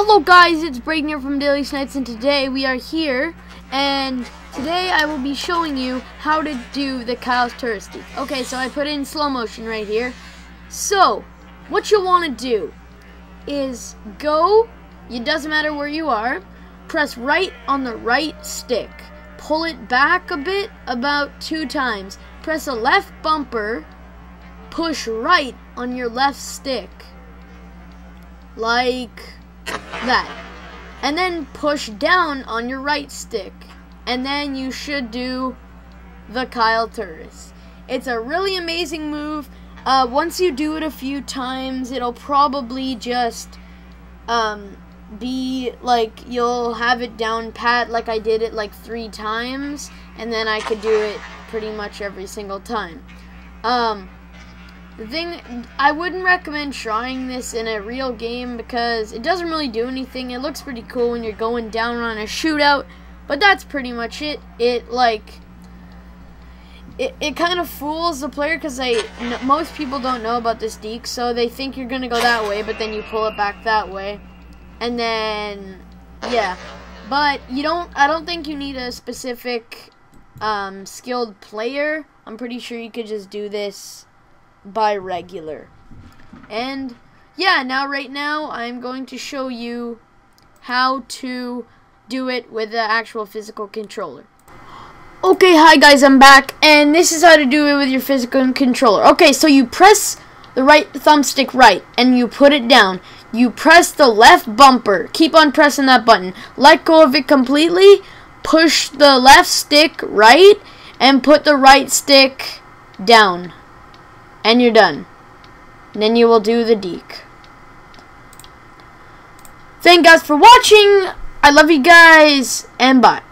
Hello guys, it's Braden from Daily Snipz and today we are here and today I will be showing you how to do the Kyle's Touristy. Okay, so I put in slow motion right here. So, what you'll want to do is go, it doesn't matter where you are, press right on the right stick. Pull it back a bit, about two times. Press a left bumper, push right on your left stick. Like that. And then push down on your right stick. And then you should do the Kyle Turris. It's a really amazing move. Uh, once you do it a few times, it'll probably just um, be like you'll have it down pat like I did it like three times, and then I could do it pretty much every single time. Um, the thing, I wouldn't recommend trying this in a real game because it doesn't really do anything. It looks pretty cool when you're going down on a shootout, but that's pretty much it. It, like, it, it kind of fools the player because they most people don't know about this deke, so they think you're going to go that way, but then you pull it back that way. And then, yeah. But you don't, I don't think you need a specific um, skilled player. I'm pretty sure you could just do this by regular. And yeah, now right now I'm going to show you how to do it with the actual physical controller. Okay, hi guys, I'm back, and this is how to do it with your physical controller. Okay, so you press the right thumbstick right, and you put it down. You press the left bumper. Keep on pressing that button. Let go of it completely. Push the left stick right, and put the right stick down and you're done. Then you will do the deke. Thank guys for watching. I love you guys, and bye.